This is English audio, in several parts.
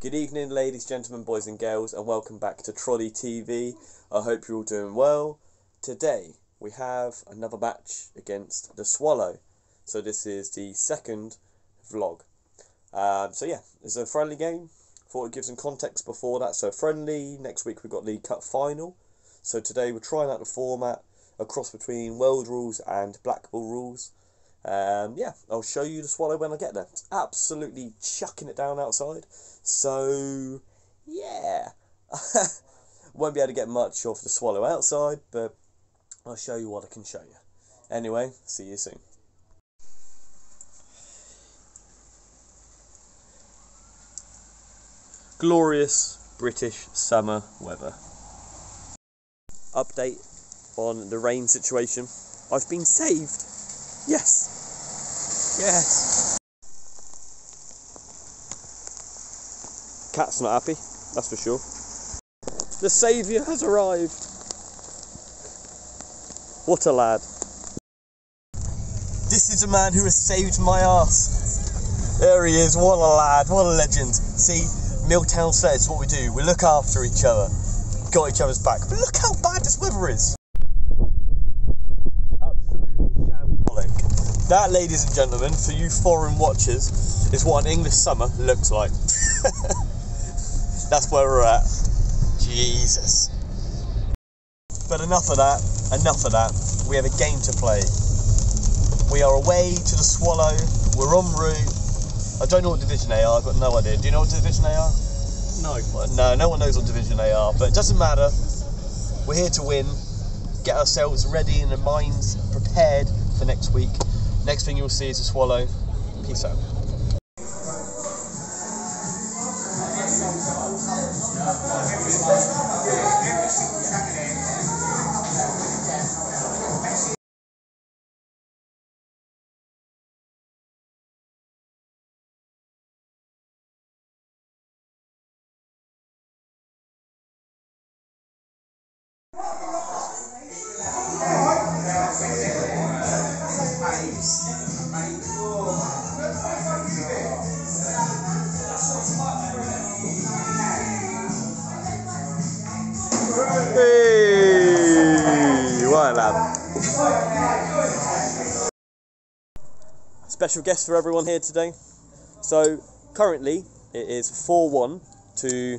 Good evening, ladies, gentlemen, boys, and girls, and welcome back to Troddy TV. I hope you're all doing well. Today we have another match against the Swallow. So, this is the second vlog. Um, so, yeah, it's a friendly game. Thought I'd give some context before that. So, friendly, next week we've got League Cup final. So, today we're trying out the format, a cross between World rules and Black Ball rules. Um, yeah, I'll show you the swallow when I get there. It's absolutely chucking it down outside. So, yeah. Won't be able to get much of the swallow outside, but I'll show you what I can show you. Anyway, see you soon. Glorious British summer weather. Update on the rain situation. I've been saved. Yes. Yes. Cat's not happy, that's for sure. The saviour has arrived. What a lad. This is a man who has saved my ass. There he is, what a lad, what a legend. See, Milltown says what we do, we look after each other, got each other's back. But look how bad this weather is. Absolutely shambolic. That, ladies and gentlemen, for you foreign watchers, is what an English summer looks like. That's where we're at. Jesus. But enough of that, enough of that. We have a game to play. We are away to the Swallow. We're en route. I don't know what Division they are. I've got no idea. Do you know what Division they are? No. No, no one knows what Division they are. But it doesn't matter. We're here to win. Get ourselves ready and the minds prepared for next week. Next thing you'll see is a Swallow. Peace out. Special guest for everyone here today. So, currently, it is 4 1 to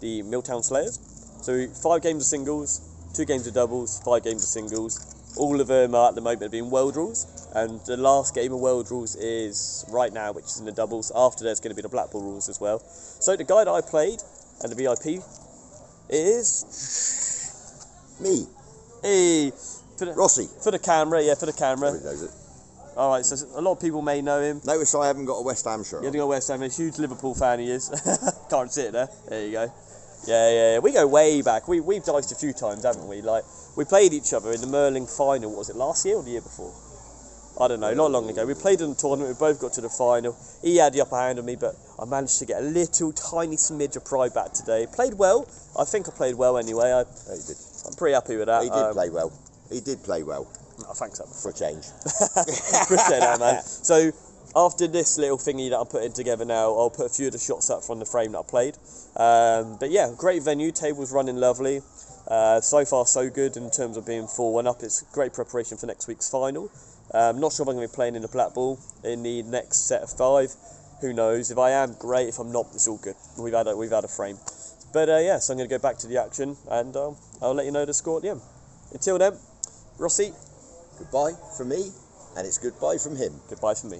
the Milltown Slayers. So, five games of singles, two games of doubles, five games of singles. All of them are at the moment being world rules, and the last game of world rules is right now, which is in the doubles. After there's going to be the black ball rules as well. So, the guy that I played and the VIP is Me, Hey, for the, Rossi. for the camera, yeah, for the camera. Everybody knows it. All right, so a lot of people may know him. Notice I haven't got a West Ham shirt. You're on. going to West Ham, a huge Liverpool fan he is. Can't sit there. There you go. Yeah, yeah, yeah. We go way back. We we've diced a few times, haven't we? Like we played each other in the Merling final. What was it last year or the year before? I don't know. Not long ago. We played in the tournament. We both got to the final. He had the upper hand on me, but I managed to get a little tiny smidge of pride back today. Played well. I think I played well anyway. I, Yeah, did. I'm pretty happy with that. He did Um, play well. He did play well oh, thanks, Adam. for a change. Appreciate that, man. So after this little thingy that I'm putting together now, I'll put a few of the shots up from the frame that I played. Um, but yeah, great venue. Table's running lovely. Uh, so far, so good in terms of being 4 1 up. It's great preparation for next week's final. Um, not sure if I'm going to be playing in the black ball in the next set of five. Who knows? If I am, great. If I'm not, it's all good. We've had a, we've had a frame. But uh, yeah, so I'm going to go back to the action and um, I'll let you know the score at the end. Until then, Rossi, goodbye from me, and it's goodbye from him. goodbye from me.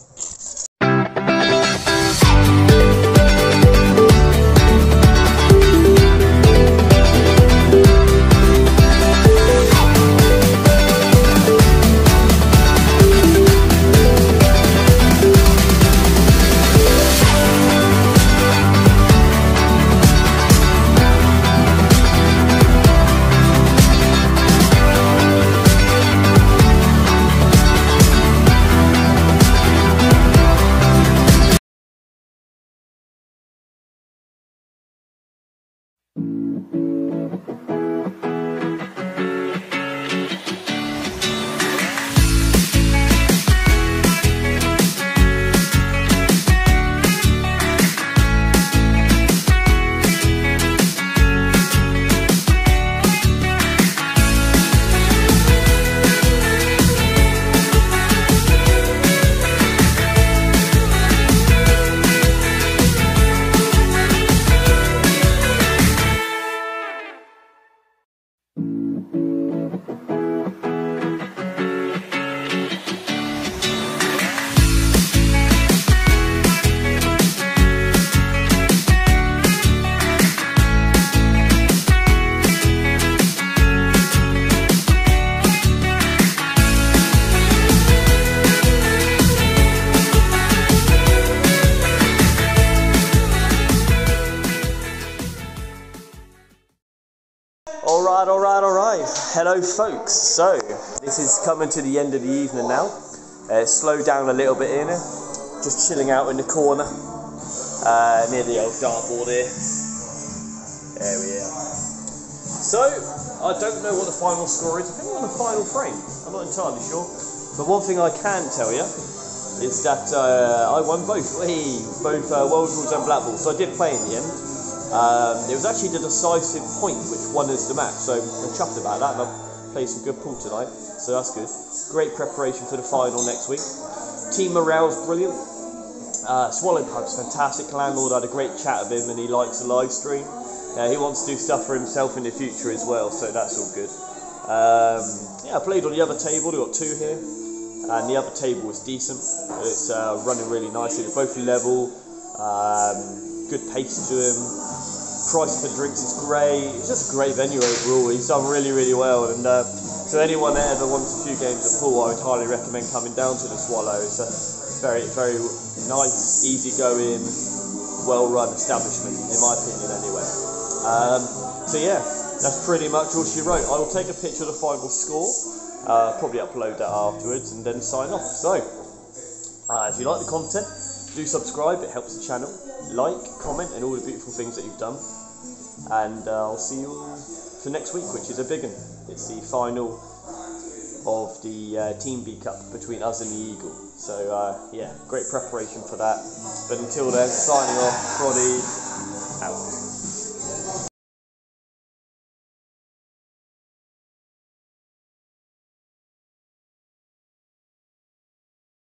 Alright, alright, alright. Hello, folks. So, this is coming to the end of the evening now. Uh, slow down a little bit here. Just chilling out in the corner uh, near the old dartboard here. There we are. So, I don't know what the final score is. I think we're on the final frame. I'm not entirely sure. But one thing I can tell you is that uh, I won both. Hey, both uh, World Rules and Black Ball. So I did play in the end. Um, it was actually the decisive point which won us the match, so I'm chuffed about that. And I've played some good pool tonight, so that's good. Great preparation for the final next week. Team morale's brilliant. Uh, Swallow Pub's fantastic. Landlord had a great chat with him, and he likes the live stream. Uh, he wants to do stuff for himself in the future as well, so that's all good. Um, yeah, I played on the other table. We got two here, and the other table was decent. It's uh, running really nicely. They're both level. Um, good pace to him price for drinks is great. It's just a great venue overall. He's done really, really well. And uh, so anyone that ever wants a few games of pool, I would highly recommend coming down to the Swallow. It's a very, very nice, easy-going, well-run establishment, in my opinion, anyway. Um, so yeah, that's pretty much all she wrote. I will take a picture of the final score, uh, probably upload that afterwards, and then sign off. So, uh, if you like the content, do subscribe. It helps the channel. Like, comment, and all the beautiful things that you've done and uh, I'll see you for next week, which is a big one. It's the final of the uh, Team B Cup between us and the Eagle. So uh, yeah, great preparation for that. But until then, signing off, Troddy.